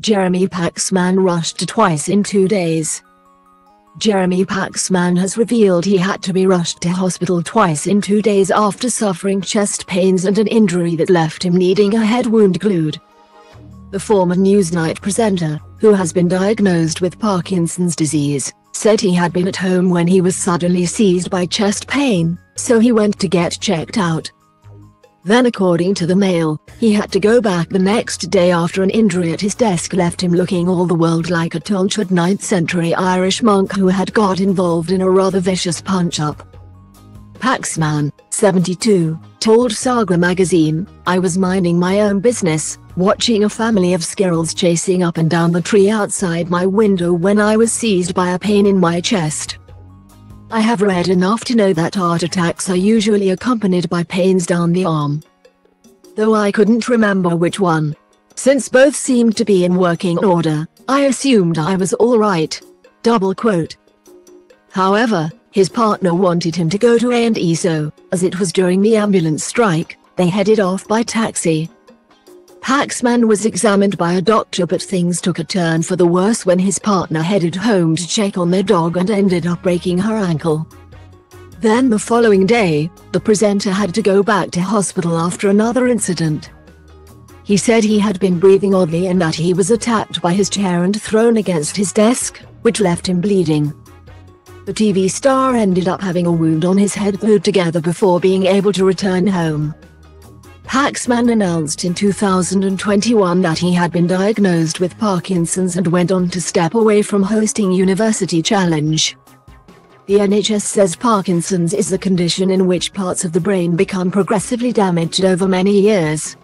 Jeremy Paxman rushed to twice in two days. Jeremy Paxman has revealed he had to be rushed to hospital twice in two days after suffering chest pains and an injury that left him needing a head wound glued. The former Newsnight presenter, who has been diagnosed with Parkinson's disease, said he had been at home when he was suddenly seized by chest pain, so he went to get checked out. Then according to the Mail, he had to go back the next day after an injury at his desk left him looking all the world like a tonsured 9th century Irish monk who had got involved in a rather vicious punch-up. Paxman, 72, told Saga magazine, I was minding my own business, watching a family of squirrels chasing up and down the tree outside my window when I was seized by a pain in my chest. I have read enough to know that heart attacks are usually accompanied by pains down the arm. Though I couldn't remember which one. Since both seemed to be in working order, I assumed I was alright. Double quote. However, his partner wanted him to go to A&E so, as it was during the ambulance strike, they headed off by taxi. Paxman was examined by a doctor but things took a turn for the worse when his partner headed home to check on their dog and ended up breaking her ankle. Then the following day, the presenter had to go back to hospital after another incident. He said he had been breathing oddly and that he was attacked by his chair and thrown against his desk, which left him bleeding. The TV star ended up having a wound on his head glued together before being able to return home. Paxman announced in 2021 that he had been diagnosed with Parkinson's and went on to step away from hosting University Challenge. The NHS says Parkinson's is a condition in which parts of the brain become progressively damaged over many years.